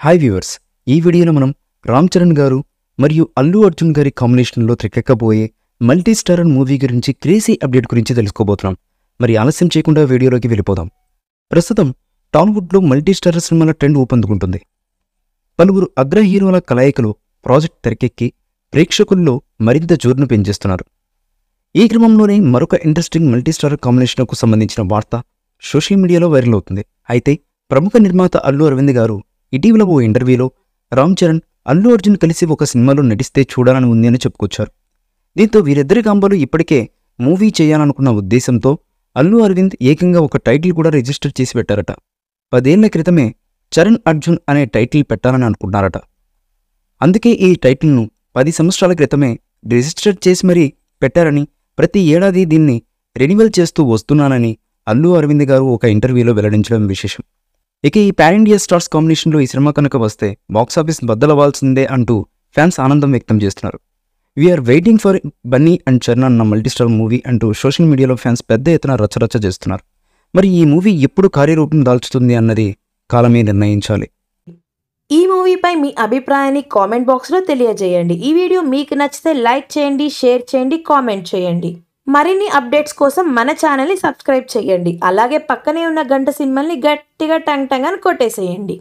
Hi viewers ఈ వీడియోలో మనం రామ్ చరణ్ గారు మరియు అల్లు అర్జున్ గారి కాంబినేషన్లో తెరకెక్కబోయే మల్టీ స్టారర్ మూవీ గురించి క్రేజీ అప్డేట్ గురించి తెలుసుకోబోతున్నాం. మరి ఆలస్యం చేయకుండా వీడియోలోకి వెళ్ళిపోదాం. ప్రస్తుతం టాలీవుడ్లో మల్టీ స్టారర్ సినిమాల ట్రెండ్ ఊపందుకుంటుంది. పలువురు అగ్ర హీరోల కలయికలు ప్రాజెక్ట్ తెరకెక్కి ప్రేక్షకుల్లో మరింత జోరును పెంచేస్తున్నారు. ఈ క్రమంలోనే మరొక ఇంట్రెస్టింగ్ మల్టీస్టారర్ కాంబినేషన్కు సంబంధించిన వార్త సోషల్ మీడియాలో వైరల్ అవుతుంది. అయితే ప్రముఖ నిర్మాత అల్లు అరవింద్ గారు ఇటీవల ఓ ఇంటర్వ్యూలో రామ్ చరణ్ అల్లు అర్జున్ కలిసి ఒక సినిమాలో నటిస్తే చూడాలని ఉంది అని చెప్పుకొచ్చారు. దీంతో వీరిద్దరి కాంబోలు ఇప్పటికే మూవీ చేయాలనుకున్న ఉద్దేశంతో అల్లు అరవింద్ ఏకంగా ఒక టైటిల్ కూడా రిజిస్టర్ చేసి పెట్టారట. పదేళ్ళ క్రితమే చరణ్ అర్జున్ అనే టైటిల్ పెట్టాలని అనుకున్నారట అందుకే ఈ టైటిల్ను పది సంవత్సరాల క్రితమే రిజిస్టర్ చేసి మరీ పెట్టారని ప్రతి ఏడాది దీన్ని రెన్యువల్ చేస్తూ వస్తున్నానని అల్లు అరవింద్ గారు ఒక ఇంటర్వ్యూలో వెల్లడించడం విశేషం. ఇక ఈ పాన్ ఇండియా స్టార్స్ కాంబినేషన్లో ఈ సినిమా కనుక వస్తే బాక్సాఫీస్ బద్దలవ్వాల్సిందే అంటూ ఫ్యాన్స్ ఆనందం వ్యక్తం చేస్తున్నారు. We're waiting for Bunny and Charan అన్న మల్టీస్టార్ మూవీ అంటూ సోషల్ మీడియాలో ఫ్యాన్స్ పెద్ద ఎత్తున రచ్చరచ్చ చేస్తున్నారు. మరి ఈ మూవీ ఎప్పుడు కార్యరూపం దాల్చుతుంది అన్నది కాలమే నిర్ణయించాలి. ఈ మూవీపై మీ అభిప్రాయాన్ని కామెంట్ బాక్స్లో తెలియజేయండి. ఈ వీడియో మీకు నచ్చితే లైక్ చేయండి షేర్ చేయండి కామెంట్ చేయండి. మరిన్ని అప్డేట్స్ కోసం మన ఛానల్ని సబ్స్క్రైబ్ చేయండి. అలాగే పక్కనే ఉన్న గంట సినిమాల్ని గట్టిగా టంగ్ టంగ్ అని కొట్టేసేయండి.